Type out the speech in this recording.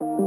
you